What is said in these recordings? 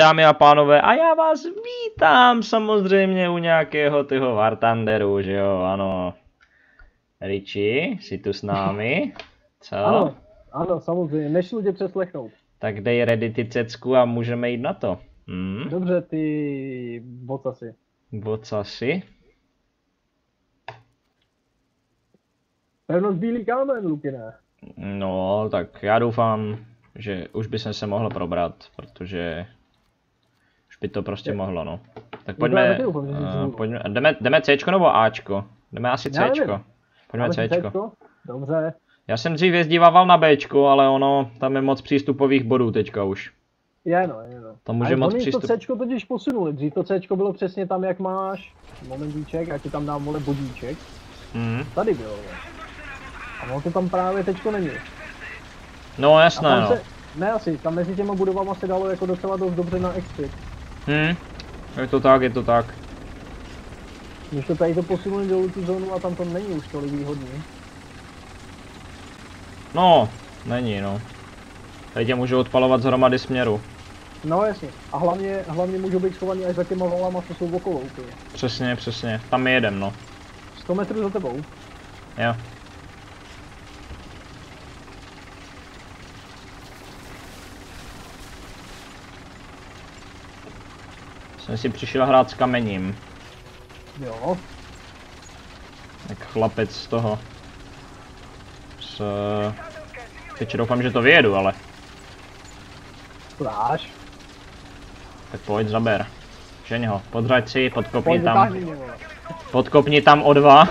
Dámy a pánové, a já vás vítám samozřejmě u nějakého tyho Vartanderu, že jo, ano. Riči, jsi tu s námi? Co? Ano, ano, samozřejmě, nešlo tě přeslechnout. Tak dej ready ty cecku a můžeme jít na to. Hm? Dobře, ty bocasy. Vocasi? Pevnost bílý kámen, Lukine. No, tak já doufám, že už by se mohlo probrat, protože by to prostě mohlo, no. Tak pojďme, uh, pojďme jdeme, jdeme Cčko nebo Ačko? Jdeme asi. Cčko. Pojďme Máme si Cčko. Dobře. Já jsem dřív jezdívával na Bčku, ale ono, tam je moc přístupových bodů teďka už. Je no, je no. To může moc přístup... to Cčko totiž posunuli. Dřív to Cčko bylo přesně tam, jak máš. Momentíček, já ti tam dám vole bodíček. Mhm. Tady bylo, vole. A ono to tam právě teďko není. No jasné, tam no. se, ne asi, tam mezi těma budovama se dalo jako docela dost dobře na expit. Hm. Je to tak, je to tak. Když to tady to posunuli dolů tu zónu a tam to není už tolik výhodný. No, není, no. Tady tě můžu odpalovat z hromady směru. No jasně. A hlavně, hlavně můžou být schovaný až za těma valama, co jsou okolo úplně. Přesně, přesně. Tam je jedem, no. 100 metrů za tebou. Jo. Jsem si přišel hrát s kamením. Jo. Jak chlapec z toho. S... Teď doufám, že to vyjedu, ale. Dáš. Tak pojď, zaber. Žeň ho, podřaď si, podkopni Pojď, tam. Podkopni tam o dva.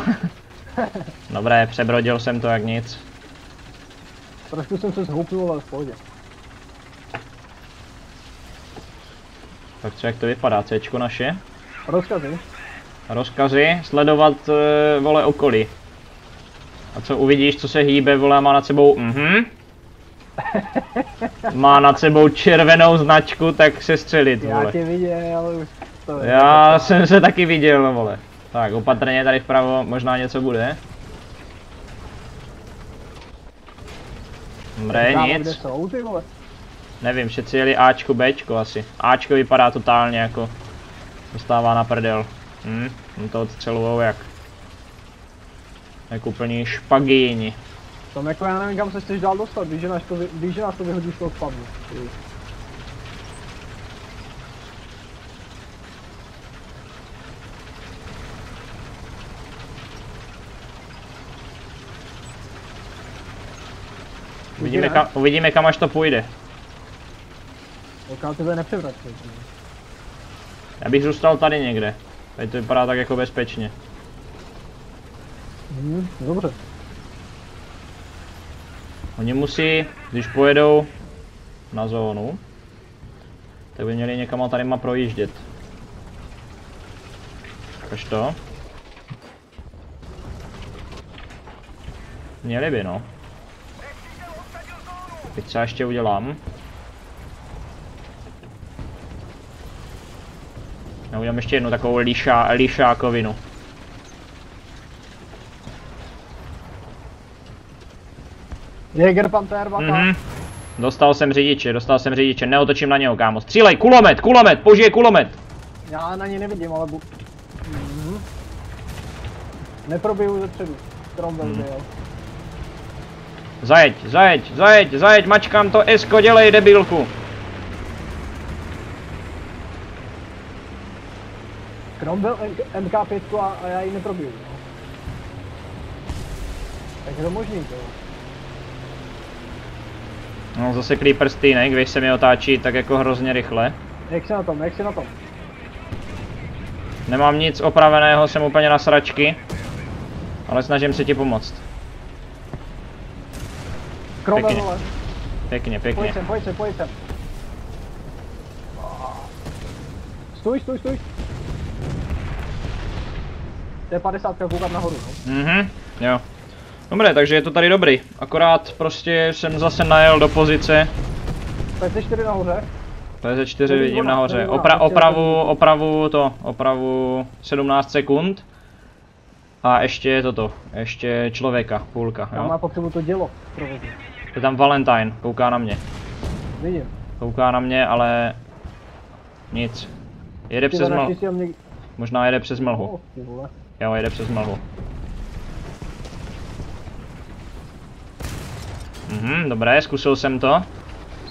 Dobré, přebrodil jsem to jak nic. Trošku jsem se zhoupnul, ale v pohodě. Tak co, jak to vypadá, Cčko naše? Rozkazy. Rozkazy, sledovat uh, vole okolí. A co uvidíš, co se hýbe, vole, má nad sebou, mhm. Má nad sebou červenou značku, tak se střelit, Já vole. tě viděl, ale už to je. Já jsem se taky viděl, vole. Tak, opatrně tady vpravo, možná něco bude. Dobré, Kámo, Kde nic. jsou ty vole? Nevím, všetci jeli Ačko, Bčko asi. Ačko vypadá totálně jako dostává na prdel. Hm, to odstřelujou jak. Jak úplný špagíni. Tam jako já nevím kam se chceš dál dostat, víš, že nás to, vy, víš, že nás to vyhodí z toho spavnu. Ty. Uvidíme kam, uvidíme kam až to půjde. Oká tebe nepřevrací. Já bych zůstal tady někde. Tady to vypadá tak jako bezpečně. Hm, dobře. Oni musí, když pojedou na zónu, tak by měli někam tady má projíždět. Proč to? Měli by no. Teď co ještě udělám? Já udělám ještě jednu takovou lišá, lišákovinu. Jäger Panther, vaka. Mhm. Dostal jsem řidiče, dostal jsem řidiče, neotočím na něho, kámo. Střílej, kulomet, kulomet, použije kulomet. Já na ně nevidím, ale bu... Mhm. Neprobiju ze předu. Cromwell Mhm. byl. Zajeď, zajeď, zajeď, zajeď, mačkám to esko, dělej debilku. Cromwell MK5 a, a já ji neprobiju. No. Tak je to možný, to. No zase Creeper stýnek, když se mi otáčí tak jako hrozně rychle. Jak jsi na tom, jak jsi na tom? Nemám nic opraveného, jsem úplně na sračky. Ale snažím se ti pomoct. Cromwell, Pěkně. vole. Pěkně, Pojď pěkně. sem, pojď sem, pojď sem. Stůj, stůj, stůj. To je 50 koukat nahoru, no. Mhm, jo. Dobré, takže je to tady dobrý. Akorát prostě jsem zase najel do pozice. PC4 nahoře. PZ4 To je vidím výborná, to nahoře. je Opra ještě opravu, opravu to, opravu 17 sekund. A ještě toto, ještě člověka, půlka, Tam má jo. potřebu to dělo provozu. Je tam Valentine, kouká na mě. Vidím. Kouká na mě, ale Nic. Jede přes mlhu. Možná jede přes mlhu. Jo, jede přes mlhu. Mhm, dobré, zkusil jsem to.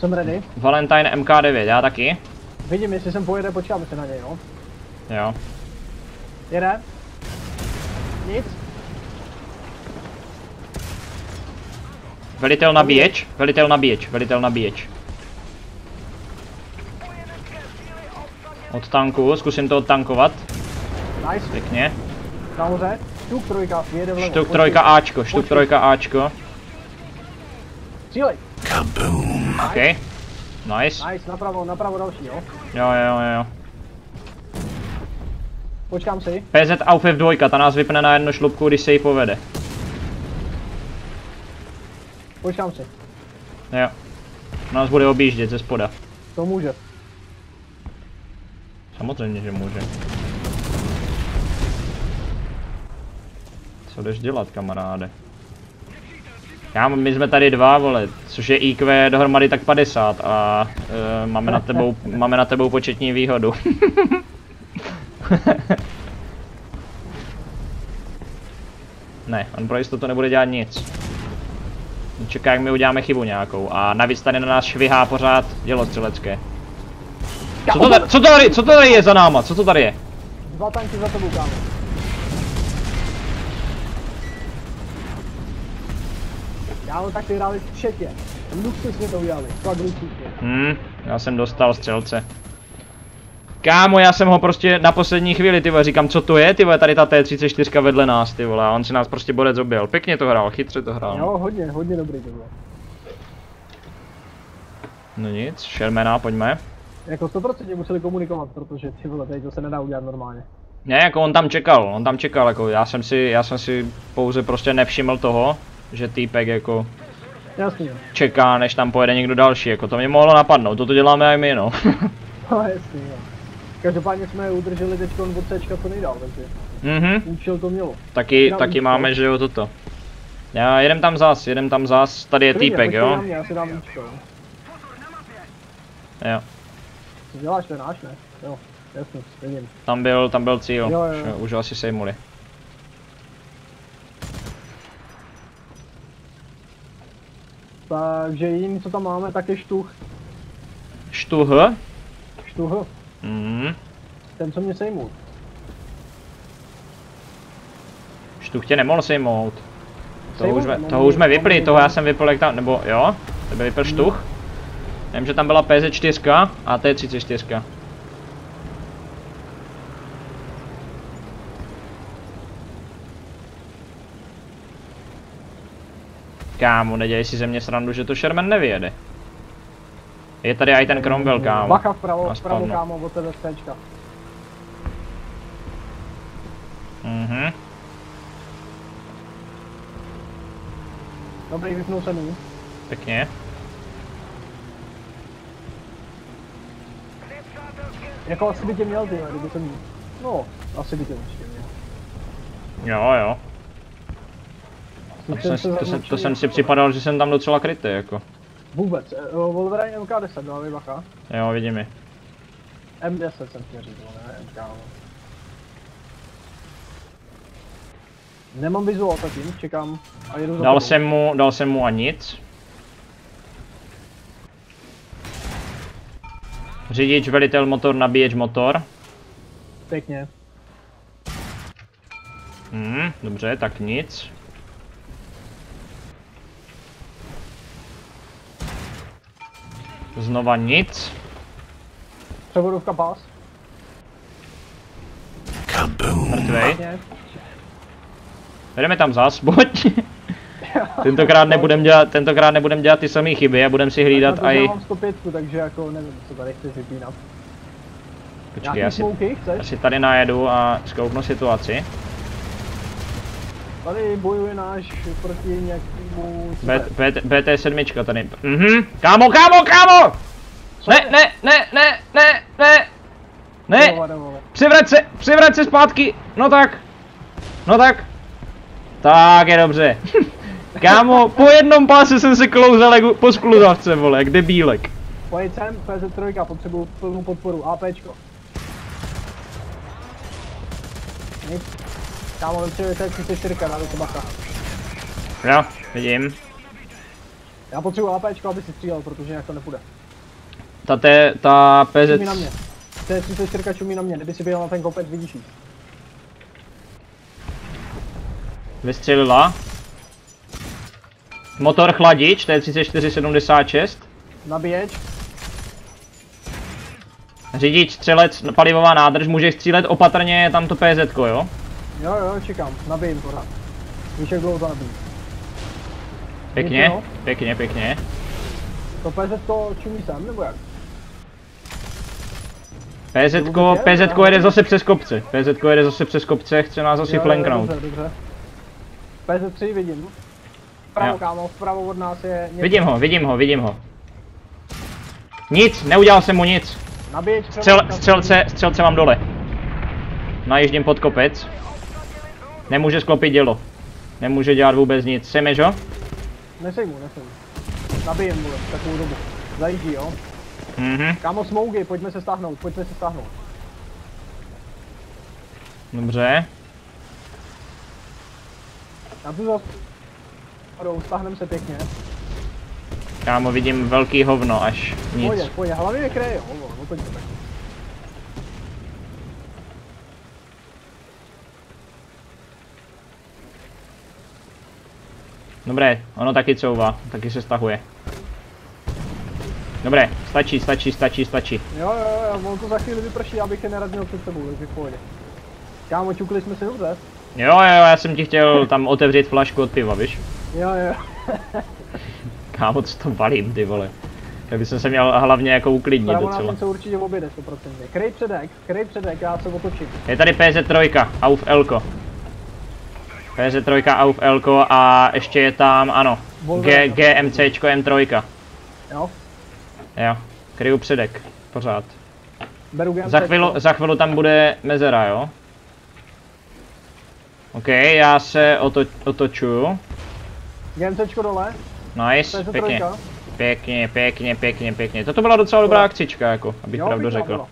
Jsem ready. Valentine MK9, já taky. Vidím, jestli sem pojede, počkáme se na něj, no. Jo. Jede. Nic. Velitel nabíječ, velitel nabíječ, velitel nabíječ. Od tanku, zkusím to odtankovat. Nice. Pěkně. Nahoře. Štuk trojka, vyjede vlevo. Štuk trojka Ačko, štuk Počkej. trojka Ačko. Střílej. OK. Nice. Nice, napravo, napravo další, jo. Jo, jo, jo, jo. Počkám si. PZ Auf F2, ta nás vypne na jednu šlubku, když se jí povede. Počkám si. Jo. Nás bude objíždět ze spoda. To může. Samozřejmě, že může. Co jdeš dělat, kamaráde? Já, my jsme tady dva, vole, což je IQ dohromady tak 50 a e, máme, na tebou, máme na tebou početní výhodu. ne, on pro jistotu nebude dělat nic. Čeká, jak my uděláme chybu nějakou a navíc tady na nás švihá pořád dělostřelecké. Co to, tady, co to tady, co to tady je za náma, co to tady je? Dva tanky za tebou, kámo. Kámo, tak ty hráli v četě. Luxusně to udělali. Fakt luxusně. Hm, já jsem dostal střelce. Kámo, já jsem ho prostě na poslední chvíli, ty vole, říkám, co to je, ty vole, tady ta T34 vedle nás, ty vole, a on si nás prostě bodec objel. Pěkně to hrál, chytře to hrál. Jo, hodně, hodně dobrý to bylo. No nic, Shermana, pojďme. Jako 100% museli komunikovat, protože ty vole, tady to se nedá udělat normálně. Ne, jako on tam čekal, on tam čekal, jako já jsem si, já jsem si pouze prostě nevšiml toho, že týpek jako Jasně. čeká, než tam pojede někdo další, jako to mě mohlo napadnout, toto děláme i my, no. No jasně, jo. Každopádně jsme je udrželi teď od C co nejdál, takže mhm, účel to mělo. taky, taky máme, že jo, toto. Já jedem tam zas, jedem tam zas, tady je týpek, jo. Mě, já si dám víčko, jo. Jo, Co děláš, to je náš, ne? Jo, jasně, vidím. tam byl, tam byl cíl, Jo, jo, jo. Už, asi sejmuli. Takže jediný, co tam máme, tak je štuch. Štuh, Štuh, mhm, ten, co mě sejmul. štuh tě nemohl sejmout. Toho Sejmul, už, jsme, no, toho už jsme vypli, toho já jsem vypl jak tam, nebo jo, tebe vypl štuch. Vím, že tam byla PZ4 a T34. Kámo, nedělej si ze mě srandu, že to Sherman nevyjede. Je tady i ten Cromwell, kámo. Bacha vpravo, vpravo, spawnu. kámo, od tebe Cčka. Mhm. Dobrý, vypnul jsem jí. Pěkně. Jako asi by tě měl ty, kdyby jsem... No, asi by tě určitě měl. Jo, jo. To Jsem jsem, se to, jsem, to jsem si připadal, že jsem tam docela krytý, jako. Vůbec, eh, Wolverine MK10, dávej bacha. Jo, vidím je. M10 jsem chtěl říct, ne MK. no. Nemám vizuál zatím, čekám a jedu za Dal jsem mu, dal jsem mu a nic. Řidič, velitel, motor, nabíječ, motor. Pěkně. Hmm, dobře, tak nic. Znova nic. Převodovka pás. Mrtvej. Pěkně. Jdeme tam zas, buď. tentokrát nebudem dělat, tentokrát nebudem dělat ty samé chyby a budem si hlídat Já aj... mám 105, takže jako nevím, co tady chceš vypínat. Počkej, já si, já si tady najedu a zkouknu situaci. Tady bojuje náš proti nějakému... B, BT, BT7 tady. Mhm, kámo, kámo, kámo! Ne, ne, ne, ne, ne, ne, ne, přivrať se, přivrať se zpátky, no tak, no tak, tak je dobře. Kámo, po jednom páse jsem se klouzal jak po skluzavce, vole, jak debílek. Pojď sem, PZ3, potřebuju plnou podporu, APčko. Nic. Kámo, vepřeme T34, na to bacha. Jo, vidím. Já potřebuji APčko, aby si střílel, protože jinak to nepůjde. Ta, te, ta Čumí na PZ... mě. T34 čumí na mě, kdyby si byl na ten kopec, vidíš jí. Vystřelila. Motor chladič, to je 3476. Nabíječ. Řidič, střelec, palivová nádrž, můžeš střílet opatrně, je tam to PZ, jo? Jo, jo, čekám, nabijím pořád. Víš, jak dlouho to nabijím. Pěkně, jo? pěkně, pěkně. To PZ to čumí sem, nebo jak? PZ, je? PZ jede zase přes kopce. PZ jede zase přes kopce, chce nás jo, flanknout. Dobře, dobře. PZ3 vidím. Vpravo, Jo. kámo, vpravo od nás je něco. Vidím ho, vidím ho, vidím ho. Nic, neudělal jsem mu nic. Střel, střelce, střelce mám dole. Najíždím pod kopec. Nemůže sklopit dělo. Nemůže dělat vůbec nic. Semeš ho? Nesej mu, nesej mu. Takovou dobu. Zajíždí, jo. Mhm, Kámo, smougy, pojďme se stáhnout, pojďme se stáhnout. dobře. Já tu zas... Jdou, stáhneme se pěkně. Kámo, vidím velký hovno až nic. Pojď, pojď, hlavně je kreje, jo, no pojď tak. Dobré, ono taky couvá, taky se stahuje. Dobré, stačí, stačí, stačí, stačí. Jo, jo, jo, on to za chvíli vyprší, abych je nerad měl před sebou, takže v pohodě. Kámo, čukli jsme si dobře. Jo, jo, já jsem ti chtěl tam otevřít flašku od piva, víš? Jo, jo. Kámo, co to balím, ty vole. Já bych se měl hlavně jako uklidnit Pravo docela. se určitě objede 100%. Krej předek, krej předek, já se otočím. Je tady PZ3, Auf Elko. PZ3, Auf Elko a ještě je tam, ano, G, GMCčko M3. Jo, Jo, kryju předek, pořád. beru GMC. Za chvíli, za chvíli tam bude mezera, jo? OK, já se oto, otočuju. GMCčko dole, Nice, PZ3. pěkně. Pěkně, pěkně, pěkně, pěkně. Toto byla docela dobrá akcička, jako, abych Jo, pravdu řekl. byla.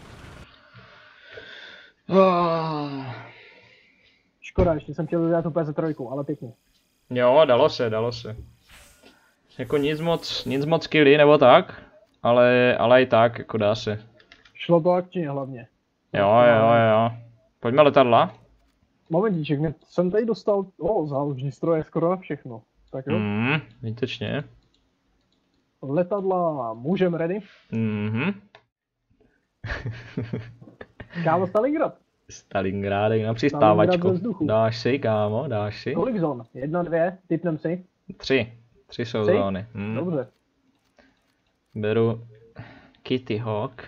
Škoda, ještě jsem chtěl udělat tu PZ3, ale pěkně. Jo, dalo se, dalo se. Jako nic moc, nic moc killy nebo tak, ale, ale i tak, jako dá se. Šlo to akčně hlavně. Jo, jo, jo. Pojďme letadla. Momentíček, mě jsem tady dostal, o, záložní stroje skoro na všechno. Tak jo, Mhm, výtečně. letadla, můžem ready. Mhm. Kámo Stalingrad, Stalingrád na přistávačku. Dáš si, kámo, dáš si. kolik zón? Jedna, dvě, typnem si. Tři. Tři jsou Tři? zóny. Hm. Dobře. Beru Kitty Hawk.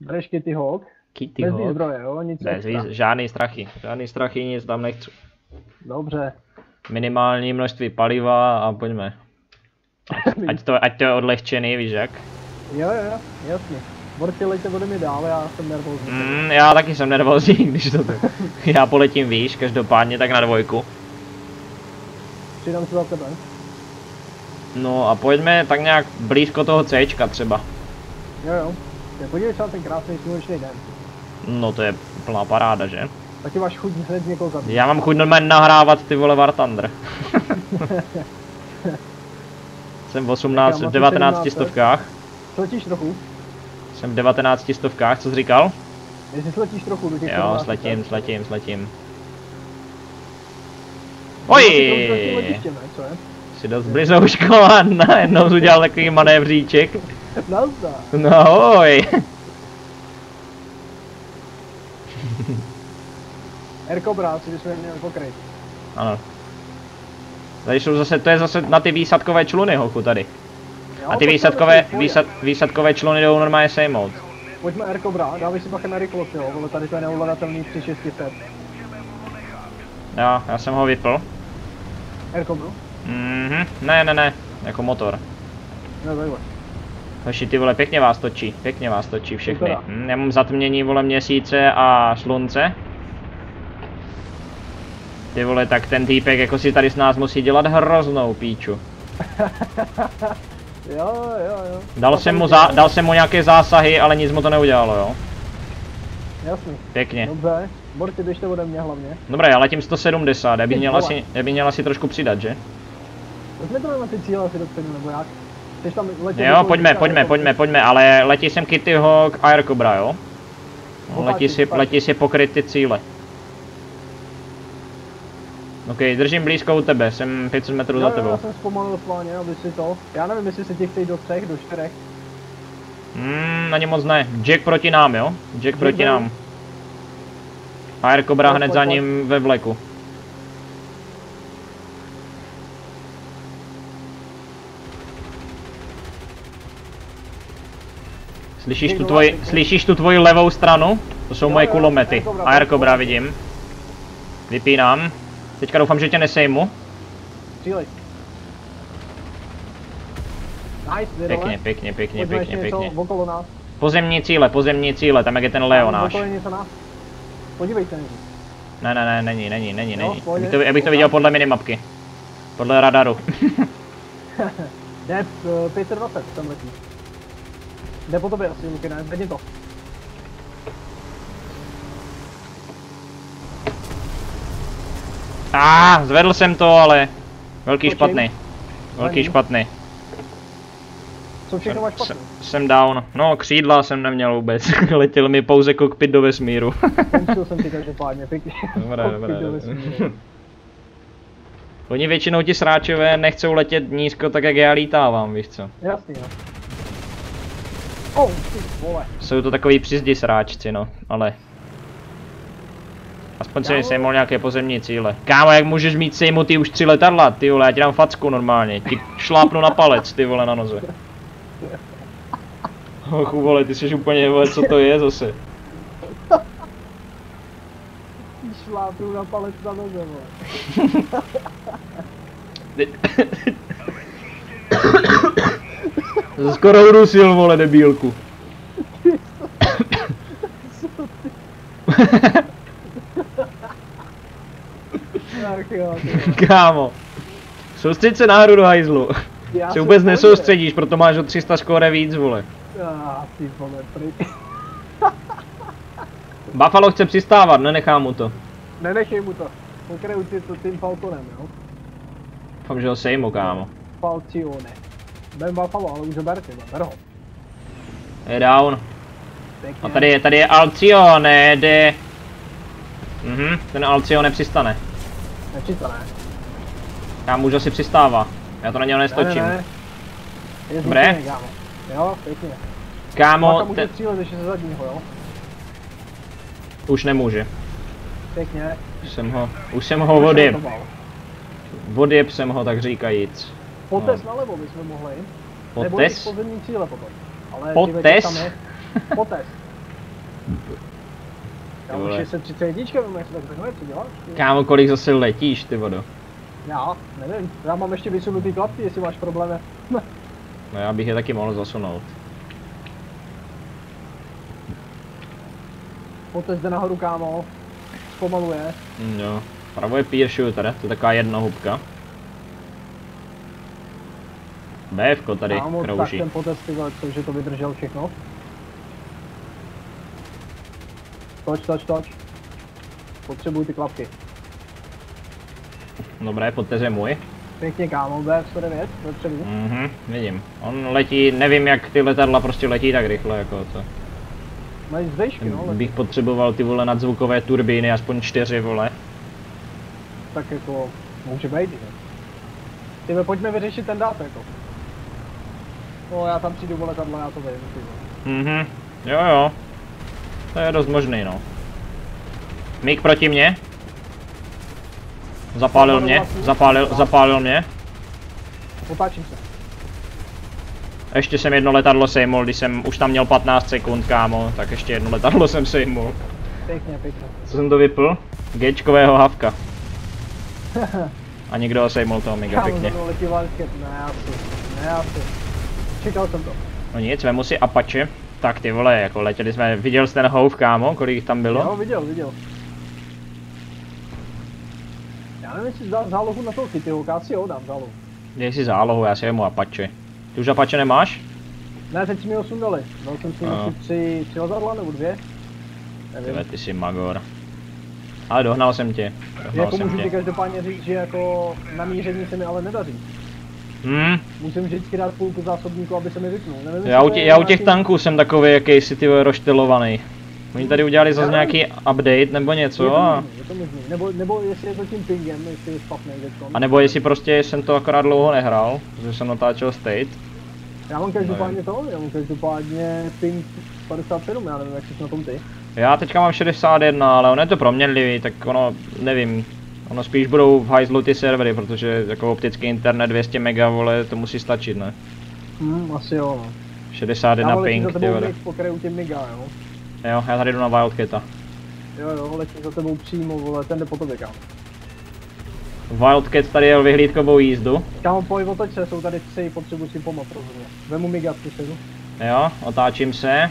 Bereš Kitty Hawk, Kitty bez Hawk. výzbroje, jo, nic Bez víz, žádný strachy. Žádný strachy, nic tam nechci. Dobře. Minimální množství paliva a pojďme. Ať to, ať to je odlehčený, víš jak? Jo, jo, jo, jasně. Borci lejte ode mě dál, já jsem nervózní. Mm, já taky jsem nervózní, když to tak. Já poletím výš, každopádně tak na dvojku. Přidám se za tebe. No a pojďme tak nějak blízko toho Cčka třeba. Jo, jo. Tak podívej se na ten krásný slunečný den. No to je plná paráda, že? Taky máš chuť hned někoho zabít. Já mám chuť normálně nahrávat ty vole War Thunder. jsem v 18, v 19 stovkách. Sletíš trochu? Jsem v 19 stovkách, co jsi říkal? Jestli sletíš trochu do těch Jo, 17, sletím, sletím, sletím. Trochu trochu Oj! letiště, ne? Co je? Si dost blizouško a najednou jsi udělal takový manévříček. Nazdar. No oj. Aircobra si bychom měli pokryt. Ano. Tady jsou zase, to je zase na ty výsadkové čluny, hochu, tady. A ty výsadkové, výsad, výsadkové čluny jdou normálně sejmout. Pojďme Aircobra, dávej si bacha na rychlost, jo, vole, tady to je neovladatelný 3600. Jo, já jsem ho vypl. Aircobru? Mhm, ne, ne, ne, jako motor. No, takhle. Hoši, ty vole, pěkně vás točí, pěkně vás točí všechny. Hm, já mám zatmění, vole, měsíce a slunce. Ty vole, tak ten týpek jako si tady s nás musí dělat hroznou píču. Jo, jo, jo. Dal jsem, mu zá, dal jsem mu nějaké zásahy, ale nic mu to neudělalo, jo. Jasný. Pěkně. Dobře. Borci, běžte ode mě hlavně. Dobré, já letím 170, já bych Ty měl asi, já bych měl asi trošku přidat, že? Pojďme to na ty cíle asi dopředu, nebo jak? Chceš tam letět Jo, do pojďme, pojďme, jako- pojďme, pojďme, ale letí sem Kitty Hawk Air Cobra, jo? Letí si, letí si pokryt ty cíle. OK, držím blízko u tebe, jsem 500 metrů Jo, za jo, já tebou. jsem zpomalil schválně, aby si to... Já nevím, jestli se těch chtějí do třech, do čtyřech. Hmm, ani moc ne. Jack proti nám, jo? Jack proti jde. nám. Air Cobra Pojď, hned pojď, za pojď. ním ve vleku. Slyšíš tu, tvoji, slyšíš tu tvoji levou stranu? To jsou Jo, moje kulomety. Air Cobra, pojď, pojď. vidím. Vypínám. Teďka doufám, že tě nesejmu. Střílej. Nice. Pěkně, pěkně, pěkně, Pojďme pěkně, pěkně. okolo nás. Pozemní cíle, pozemní cíle, tam jak je ten Leo Tam náš. Podívejte nejdřív. Ne, ne, ne, není, není, není, není. pohodě. Abych to, abych to viděl podle minimapky. Podle radaru. Jde eh, 520, tam letí. Jde po tobě asi, Luky, ne? Vedni to. A ah, zvedl jsem to, ale velký Točím. špatný. Velký Nevadí. špatný. Co všechno máš Jsem, špatný? jsem down. No, křídla jsem neměl vůbec. Letěl mi pouze kokpit do vesmíru. Jsem ti každopádně, pěkně. dobré, dobré. Oni většinou ti sráčové nechcou letět nízko tak, jak já lítávám, víš co. Jasný, jo. Oh, ty vole. Jsou to takový přizdi sráčci, no, ale... Aspoň jsem Kámo. sejmul nějaké pozemní cíle. Kámo, jak můžeš mít sejmutý už tři letadla, ty vole, já ti dám facku normálně. Ti šlápnu na palec, ty vole, na noze. Hochu, vole, ty jsi úplně, vole, co to je zase? Ty šlápnu na palec na noze, vole. Skoro udusil, vole, debílku. Ach jo. Kámo. Soustřeď se nahoru do hajzlu. Já Se vůbec nesoustředíš, proto máš o 300 skóre víc, vole. Ah, ty vole, pryč. Buffalo chce přistávat, nenechám mu to. Nenechej mu to. Pokrajuj si to tím Falconem, jo? Doufám, že ho sejmu, kámo. Falcione. Bem Buffalo, ale už ho ber, ty vole, ber ho. Je down. A tady je, tady je Alcione, de... Mhm, ten Alcione přistane. Nečí to, ne? Kámo, už asi přistává. Já to na něho nestočím. Ne, ne, ne. Dobré. kámo. Jo, pěkně. Kámo, ten... střílet ještě ze zadního, jo? už nemůže. Pěkně. Už jsem ho, už jsem ho. Zaštartoval. Odjeb jsem ho, tak říkajíc. Potes nalevo bychom mohli. Nebo Potes? jít pozemní cíle potom. Ale Potes? tam je. Potes. Já už vole. je se 31, vím, jak se tak jmenuje, co děláš? ty? Kámo, kolik zase letíš, ty vodo? Já, nevím. Já mám ještě vysunutý klapky, jestli máš problémy. No já bych je taky mohl zasunout. Potes jde nahoru, kámo. Zpomaluje. Hm, jo. Pravo je peer shooter, to je taková jednohubka. BF tady kámo, tak krouží. ten potes, ty vole, že to vydržel všechno. Toč, toč, toč. Potřebuji ty klapky. Dobré, podteře můj. Pěkně, kámo, BF109, dopředu. Mhm, vidím. On letí, nevím jak ty letadla prostě letí tak rychle jako to. Mají zvejšky, no, ale Bych potřeboval ty vole nadzvukové turbíny, aspoň čtyři vole. tak jako, může být, že? Ty vole, pojďme vyřešit ten dát, jako. No, já tam přijdu o letadlo, já to vím, ty vole. Mhm, jo jo. To je dost možný no. Mik proti mě. Zapálil mě, zapálil, zapálil mě. Otáčím se. Ještě jsem jedno letadlo sejmul, když jsem už tam měl 15 sekund, kámo, tak ještě jedno letadlo jsem sejmul. Pěkně, pěkně. Co jsem to vypl? Gčkového havka. A někdo ho sejmul toho mega Kámo, pěkně. letí Wildcat, ne asi, ne asi. Čekal jsem to. No nic, vemu si Apache. Tak ty vole, jako letěli jsme, viděl jsi ten houf, kámo, kolik jich tam bylo? Jo, viděl, viděl. Já nevím, jestli dám zálohu na toho Kittyho, já si ho dám zálohu. Dej si zálohu, já si jemu Apache. Ty už Apache nemáš? Ne, teď si mi ho sundali. Dal jsem si No. tři, tři ozadla nebo dvě. Nevím. Tyhle, ty jsi magor. Ale dohnal jsem tě. Dohnal Jako jsem můžu ti tě. každopádně říct, že jako na míření se mi ale nedaří. Hmm, Musím vždycky dát půlku zásobníku, aby se mi vypnul. Nevím, já, u to tě, je já u těch tanků jsem takový jakýsi ty vole, roštilovaný. Oni tady udělali zase nějaký update nebo Je něco to a, možný, je to možný. Nebo, nebo jestli je to tím pingem, jestli je špatný teďkon. a nebo jestli prostě jsem to akorát dlouho nehrál, protože jsem natáčel state. Já mám každopádně to, já mám každopádně ping 57, já nevím, jak jsi na tom ty. Já teďka mám 61, ale ono je to proměnlivý, tak ono, nevím. Ono spíš budou v hajzlu ty servery, protože jako optický internet 200 mega, vole, to musí stačit, ne? Hm, asi jo, no. 61 Já letím ping, ty vole. tě miga, jo. Jo, já tady jdu na Wildcata. Jo, jo, letím za tebou přímo, vole, ten jde po tobě, kámo. Wildcat tady jel vyhlídkovou jízdu. Kámo, pojď otoč se, jsou tady tři, potřebuji si pomoct, rozhodně. Vemu miga, přesunu. Jo, otáčím se.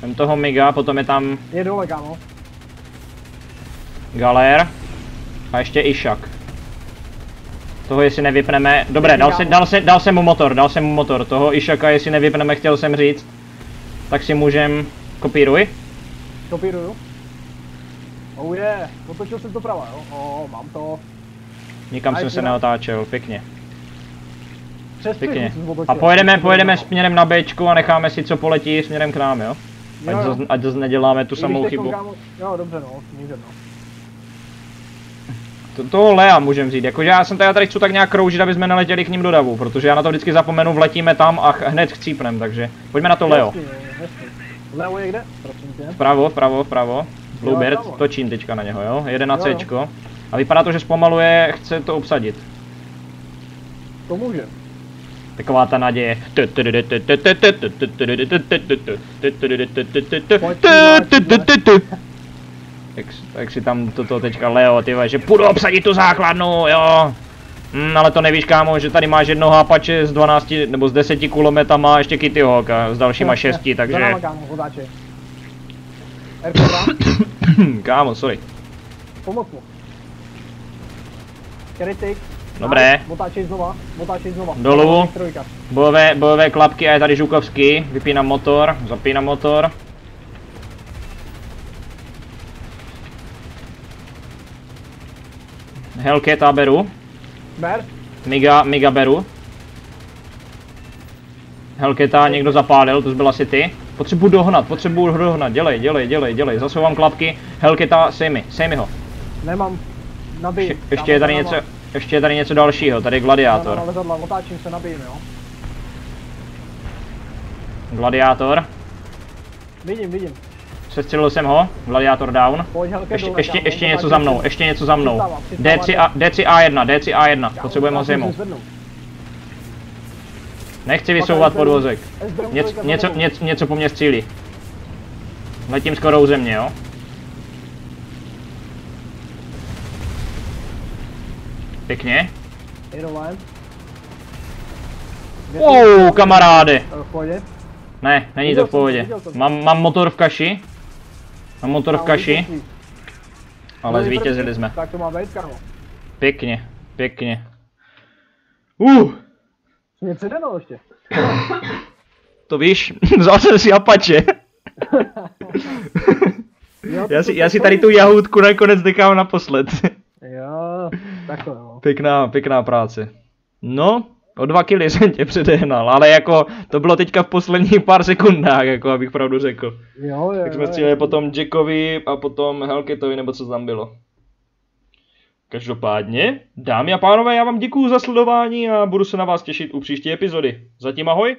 Jsem toho Miga, potom je tam Je dole, kámo. Galer. A ještě Ishak. Toho jestli nevypneme, dobré, dal, se, dal, se, dal jsem mu motor, dal jsem mu motor, toho Ishaka jestli nevypneme, chtěl jsem říct, tak si můžem, kopíruj, Kopíruju. Oh je, otočil jsem doprava, jo. O, mám to. nikam jsem se dál. neotáčel, pěkně, Přes pěkně. A pojedeme, pojedeme směrem na Bčku a necháme si co poletí směrem k nám, jo? Ať Jo, jo. zase, ať zase neděláme tu I samou chybu. Kámo, jo, dobře, no, můžem, no. To, toho Lea můžem vzít, jakože já jsem tady, tady chci tak nějak kroužit, aby jsme neletěli k ním do davu, protože já na to vždycky zapomenu, vletíme tam a hned chcípnem, takže pojďme na to Leo. Leo je kde? Vpravo, vpravo, vpravo. Bluebird, točím teďka na něho, jo? Jede na. Cčko. A vypadá to, že zpomaluje, chce to obsadit. To může. Taková ta naděje. Tak, tak si tam toto teďka Leo, ty že půjdu obsadit tu základnu, jo. Hmm, ale to nevíš, kámo, že tady máš jednoho Apache z 12 nebo z 10 kulometama a ještě Kitty Hawka s dalšíma 6, Za takže... kámo, otáčej. R2, kámo, sorry. pomoc mu. Kritik. Dobré. Otáčej znova, otáčej znova. Dolů. Bojové, bojové klapky a je tady Žukovský. Vypínám motor, zapínám motor. Hellcata beru. Ber. Miga, Miga beru. Hellcata někdo zapálil, to byl asi ty. Potřebuji dohnat, potřebuji ho dohnat. Dělej, dělej, dělej, dělej. Zasouvám klapky. Hellcata, sej mi, sej mi ho. Nemám. Nabij. Ještě, ještě je tady něco, ještě je tady něco dalšího, tady je gladiátor. Zadla, otáčím se, nabijím, jo. Gladiátor. Vidím, vidím. Sestřelil jsem ho, gladiátor down. Ještě, ještě, ještě něco za mnou, ještě něco za mnou. Přistávám, přistávám. D3, A, D3 A1, D3 A1, Kámo, potřebujeme ho zimu. Nechci vysouvat podvozek. Něco, tebou. něco, něco po mně střílí. Letím skoro u země, jo? Pěkně. Wow, kamaráde. Ne, není to v pohodě. Mám, mám motor v kaši. Mám motor v kaši, ale zvítězili jsme. Tak to má být, kámo. Pěkně, pěkně. Uh, jde no ještě. to víš, vzal jsem si Apache. Jo, Já si, já si tady tu jahůdku nakonec nechám naposled. Jo, tak to jo. Pěkná, pěkná práce. No, o dva kily jsem tě předehnal, ale jako to bylo teďka v posledních pár sekundách, jako abych pravdu řekl. Jo, jo. Tak jsme stříleli potom Jackovi a potom Hellcatovi, nebo co tam bylo. Každopádně, dámy a pánové, já vám děkuju za sledování a budu se na vás těšit u příští epizody. Zatím ahoj!